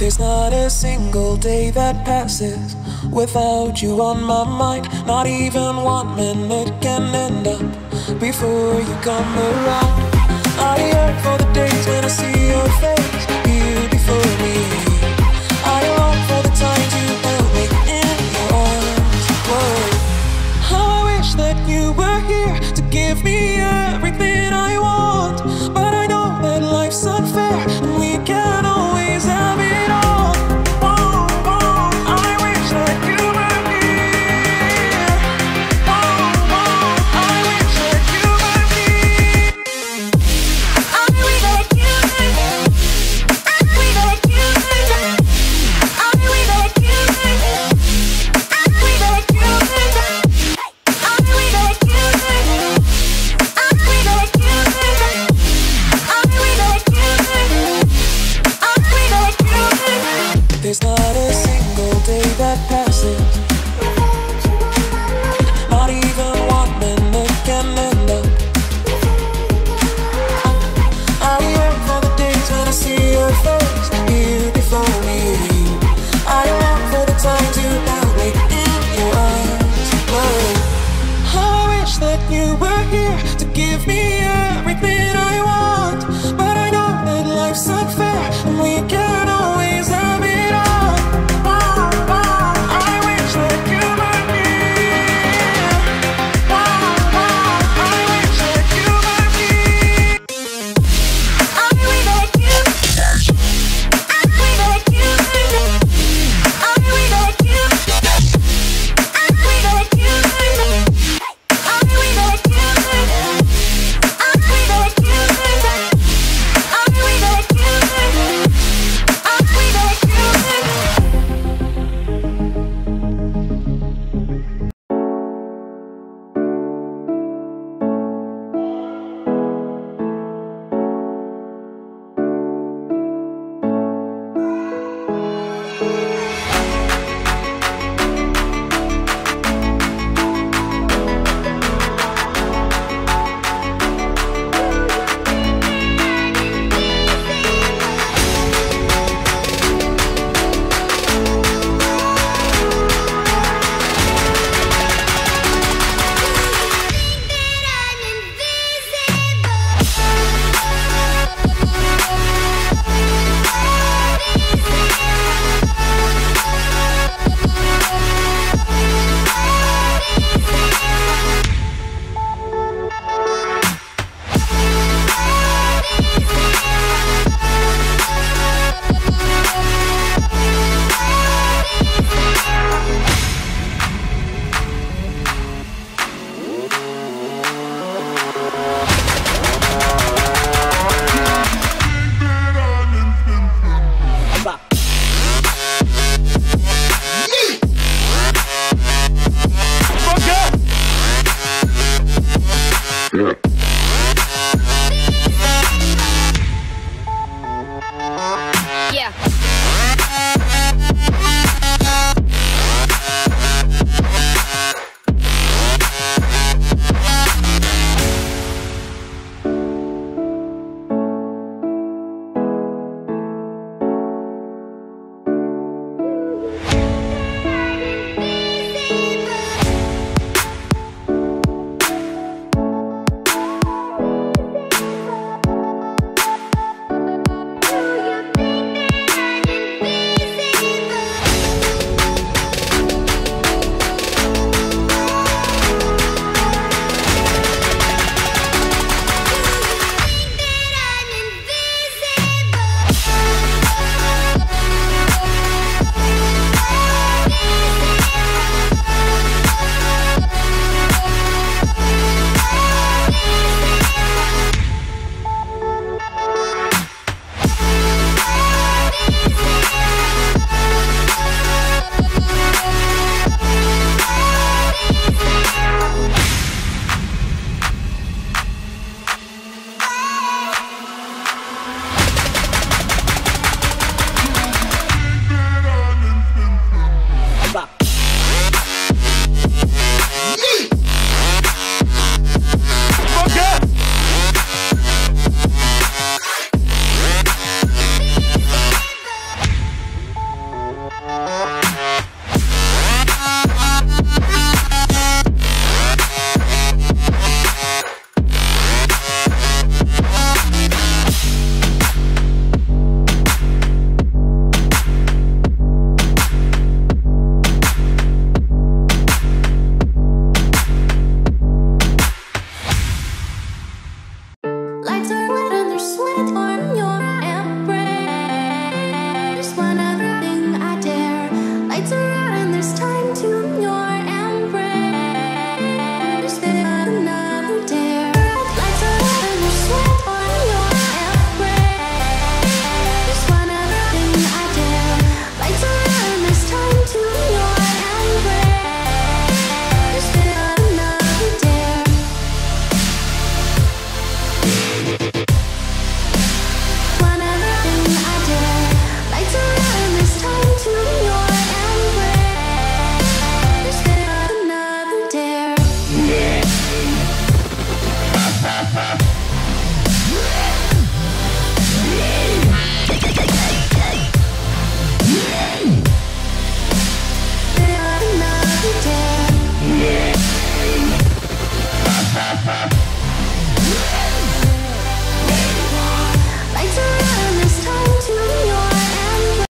There's not a single day that passes without you on my mind. Not even one minute can end up before you come around. I yearn for the days is love.